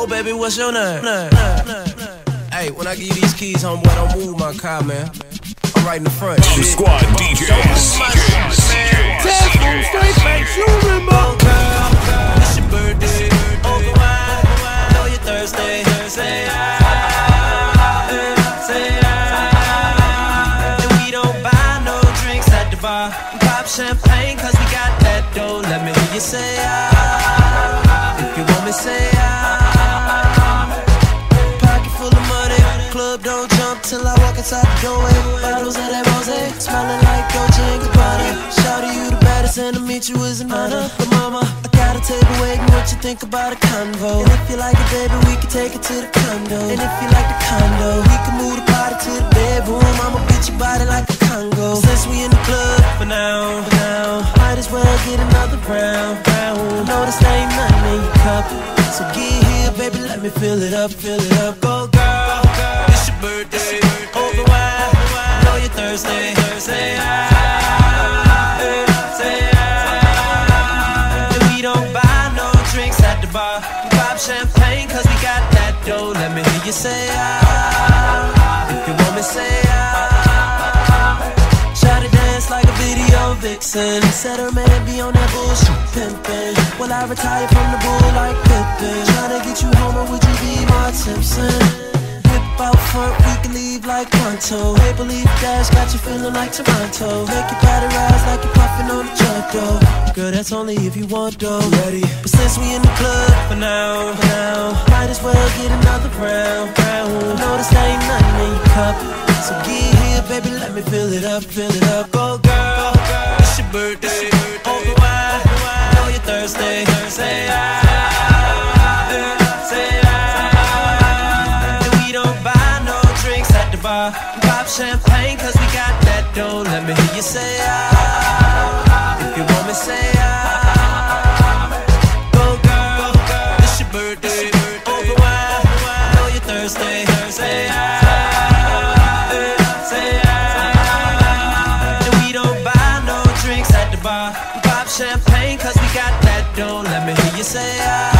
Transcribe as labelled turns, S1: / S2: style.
S1: Oh, baby, what's your name? Hey, when I give you these keys, homeboy, don't move my car, man. I'm right in the front.
S2: Bomb
S1: shit.
S2: Squad DJs.
S1: Telephone straight face, you remember? Oh, girl, it's your birthday. Over wine, know you Thursday. Say I, say I. And we don't buy no drinks at the bar. Pop champagne cause we got that dough. Let me hear you say I. If you want me, say I. inside the doorway. Bottles of that rose, smelling like Dolce and Gabbana. Shout to you the baddest, and to meet you is an honor. But mama, I got a table waiting. What you think about a convo? And if you like it, baby, we can take it to the condo. And if you like the condo, we can move the party to the bedroom. I'ma beat your body like a conga. Since we in the club for now, for now, might as well get another round, round. Know this ain't nothing in your cup, so get here, baby, let me fill it up, fill it up. Go girl, birthday. Over wine, know you Thursday. Say I, say I. We don't buy no drinks at the bar. We pop champagne cause we got that dough. Let me hear you say I. If you want me, say I. Shot it dance like a video vixen. Said her man be on that bullshit pimpin'. Well, I retire from the bull like Pippen. Tryna get you home, or would you be Mark Simpson? Pronto. Maple leaf dash got you feeling like Toronto. Make your body rise like you're puffin' on the joint though. Girl, that's only if you want though. Ready? But since we in the club for now, for now, might as well get another round, round. Know this ain't nothing in your cup, so get here, baby, let me fill it up, fill it up. Go girl, it's your birthday. Over wine, know you're Thursday. Bar. Pop champagne cause we got that dough. Let me hear you say I. If you want me, say I. Go girl, it's your birthday. Over wine, know you Thursday. Say I. Say I. And we don't buy no drinks at the bar. Pop champagne cause we got that dough. Let me hear you say I.